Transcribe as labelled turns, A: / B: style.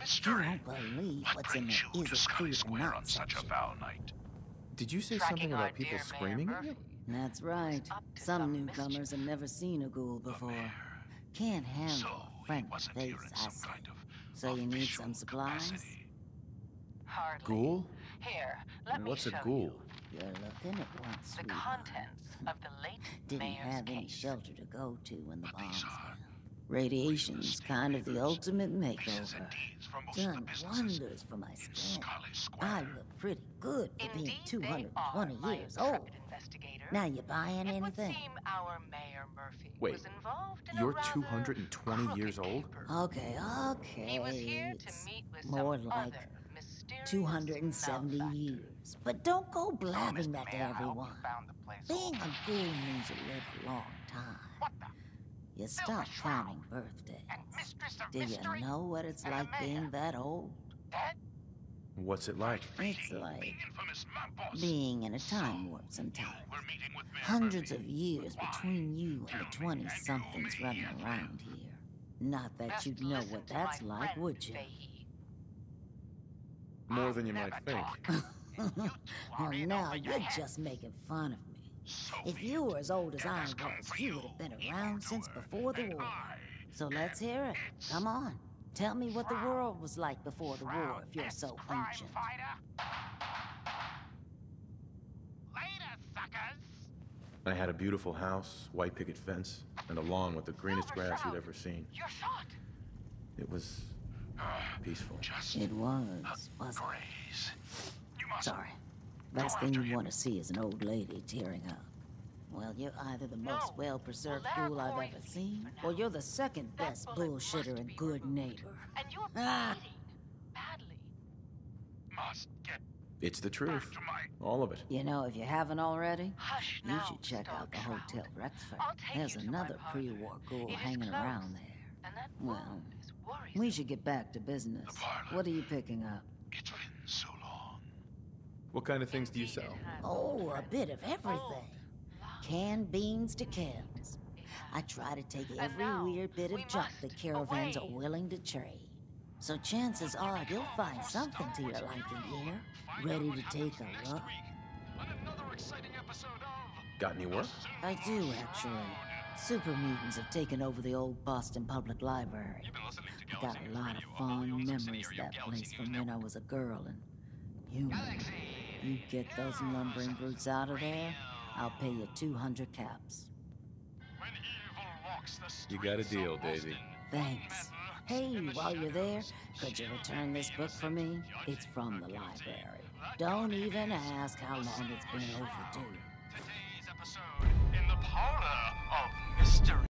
A: mystery.
B: You won't believe
A: What
B: what's in
A: brings
B: the
A: you
B: is
A: to
B: it
A: Scully
B: food or
A: Square on such a
B: section.
A: foul night?
C: Did you say
D: Tracking
C: something about people screaming at you?
B: That's right. Some
D: some
B: newcomers
D: mischief.
B: have never seen a ghoul before.
A: Mayor.
B: Can't handle
A: So
B: friendly
A: wasn't
B: face,
A: here in
B: I
A: some
B: see.
A: kind of
B: So you need some supplies?
A: capacity.
D: Hardly.
C: Ghoul?
D: Here, let
C: What's
D: me
C: a
D: show
C: ghoul?
D: you
B: You're looking at one,
D: the
B: sweetheart.
D: contents of the late
B: Didn't
D: mayor's
B: have any shelter to go to when the
A: But
B: bombs
A: these are
B: Radiation's kind of the ultimate
A: Pieces
B: makeover.
A: deeds from most of
B: Done wonders for my skin. I look pretty good for being 220 years old. Now you buying anything?
D: seem our Mayor Murphy
C: Wait,
D: in
C: you're 220 years old?
B: Okay, okay.
D: He was here to
B: it's
D: meet with
B: more like 270
D: malefactor.
B: years. But don't go blabbing that to
E: Mayor, I hope you
B: everyone.
E: found the place
B: Being
E: all
B: a ghoul means you live a long time.
E: What the?
B: You stop
E: Silver Shroud.
B: counting birthdays.
E: And Mistress of
B: Do you know what it's like being that old?
E: Dead?
C: What's it like?
B: It's like
A: The infamous Mad Boss.
B: being in a time warp
A: you
B: sometimes.
A: were meeting with Mayor
B: Hundreds of years between you and the 20 somethings running around here. Not that you'd know what that's like, would you?
C: More than you might think.
E: talk. You
B: Well, now you're just making fun of me.
A: So
B: If you were as old as I was, you would have been around since before the war. So let's hear it. Come on. Tell me what the world was like before the war if you're so ancient.
E: fighter. Later, suckers.
C: I had a beautiful house, white picket fence, and a lawn with the greenest grass you'd ever seen.
E: You're shot.
C: It was peaceful.
A: Just
B: It was, wasn't it?
A: You must
B: Sorry. Last thing you want to see is an old lady tearing up. Well, you're either the most
D: No.
B: well-preserved
D: Well, let
B: ghoul I've ever seen, or you're the second
D: That
B: best
D: bullet must
B: bullshitter and Goodneighbor.
D: And you're
B: Ah.
D: Badly.
A: must get
C: It's the truth.
A: my
C: All of it.
B: You know, if you haven't already,
D: Hush
B: you
D: now,
B: should check out the
D: Stark
B: Hotel
D: Shroud.
B: Rexford. There's
D: you to my
B: another pre-war ghoul hanging
D: closed.
B: around there.
D: And that
B: Well,
D: is.
B: We should get back to business.
A: The.
B: What are you picking up?
A: It's been so long.
C: What kind of things do you sell?
B: Oh, a bit of everything.
D: long
B: Canned beans to cans. I try to take every weird bit of junk
D: must
B: the caravans are willing to trade. So chances are you'll find something to your liking here. Ready to take a look?
C: Got any work?
B: I do, actually. Super mutants have taken over the old Boston Public Library. I got a lot of fond memories of that place from when I was a girl and human. You get those lumbering brutes out of there, I'll pay you 200 caps.
C: You got a deal, Daisy.
B: Thanks. Hey, while you're there, could you return this book for me? It's from the library. Don't even ask how long it's been overdue. Today's episode in the parlor of mystery.